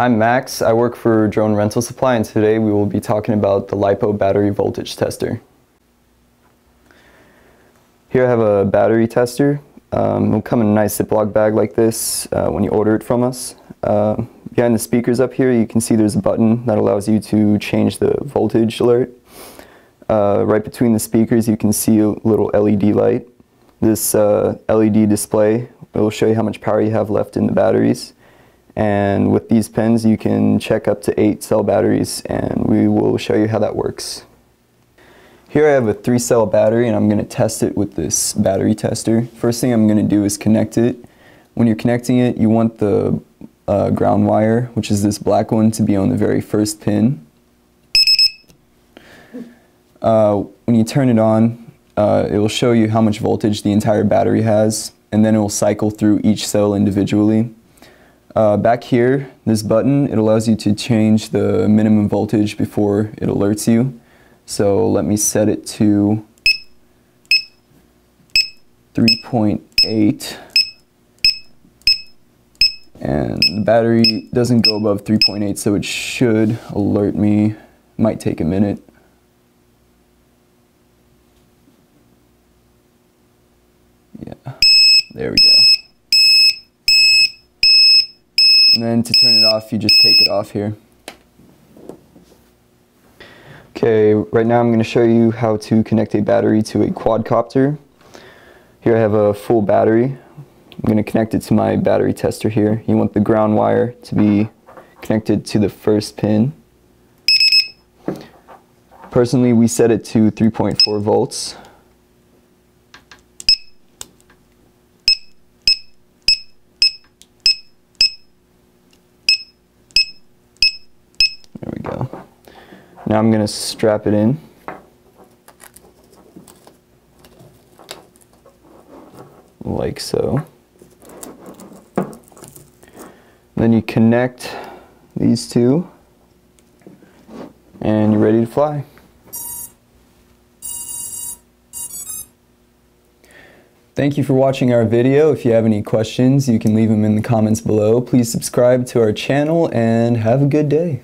I'm Max. I work for Drone Rental Supply and today we will be talking about the LiPo battery voltage tester. Here I have a battery tester. Um, it'll come in a nice Ziploc bag like this uh, when you order it from us. Uh, behind the speakers up here you can see there's a button that allows you to change the voltage alert. Uh, right between the speakers you can see a little LED light. This uh, LED display will show you how much power you have left in the batteries. And with these pins you can check up to 8 cell batteries and we will show you how that works. Here I have a 3 cell battery and I'm going to test it with this battery tester. First thing I'm going to do is connect it. When you're connecting it you want the uh, ground wire, which is this black one, to be on the very first pin. Uh, when you turn it on, uh, it will show you how much voltage the entire battery has, and then it will cycle through each cell individually. Uh, back here, this button, it allows you to change the minimum voltage before it alerts you. So let me set it to 3.8 and the battery doesn't go above 3.8 so it should alert me might take a minute Yeah, there we go. And then to turn it off, you just take it off here. Okay, right now I'm going to show you how to connect a battery to a quadcopter. Here I have a full battery. I'm going to connect it to my battery tester here. You want the ground wire to be connected to the first pin. Personally, we set it to 3.4 volts. Now I'm going to strap it in. Like so. Then you connect these two and you're ready to fly. Thank you for watching our video. If you have any questions, you can leave them in the comments below. Please subscribe to our channel and have a good day.